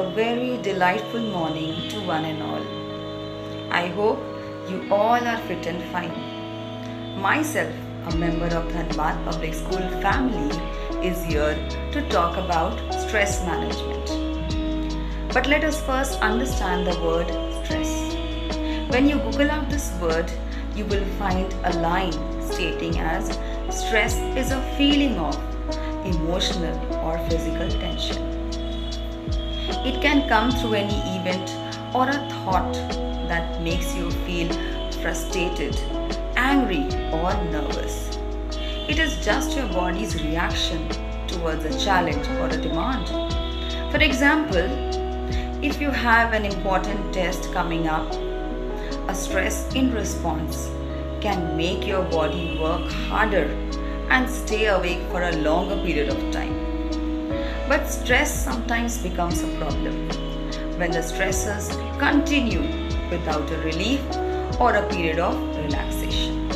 a very delightful morning to one and all. I hope you all are fit and fine. Myself, a member of Dhanbad Public School family, is here to talk about stress management. But let us first understand the word stress. When you Google out this word, you will find a line stating as stress is a feeling of emotional or physical tension. It can come through any event or a thought that makes you feel frustrated, angry, or nervous. It is just your body's reaction towards a challenge or a demand. For example, if you have an important test coming up, a stress in response can make your body work harder and stay awake for a longer period of time. But stress sometimes becomes a problem when the stresses continue without a relief or a period of relaxation.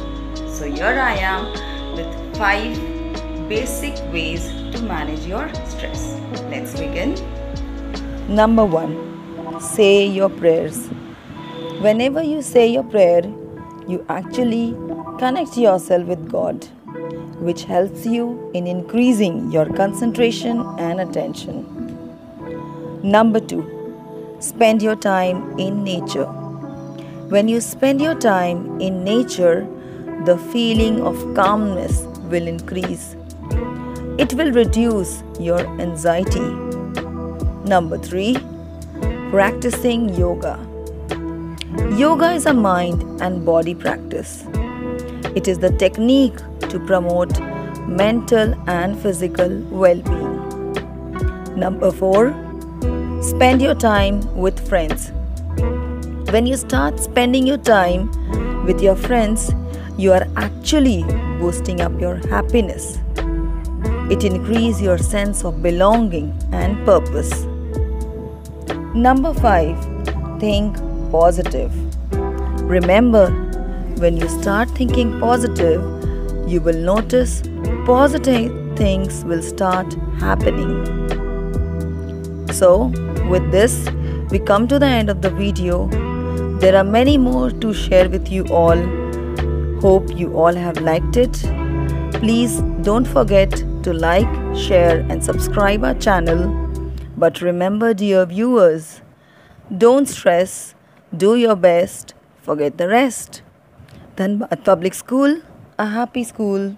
So, here I am with five basic ways to manage your stress. Let's begin. Number one, say your prayers. Whenever you say your prayer, you actually connect yourself with God, which helps you in increasing your concentration and attention. Number two, spend your time in nature. When you spend your time in nature, the feeling of calmness will increase. It will reduce your anxiety. Number three, practicing yoga. Yoga is a mind and body practice. It is the technique to promote mental and physical well being. Number four, spend your time with friends. When you start spending your time with your friends, you are actually boosting up your happiness. It increases your sense of belonging and purpose. Number 5. Think positive. Remember, when you start thinking positive, you will notice positive things will start happening. So, with this, we come to the end of the video. There are many more to share with you all. Hope you all have liked it. Please don't forget to like, share, and subscribe our channel. But remember, dear viewers, don't stress, do your best, forget the rest. Dhanbad Public School, a happy school.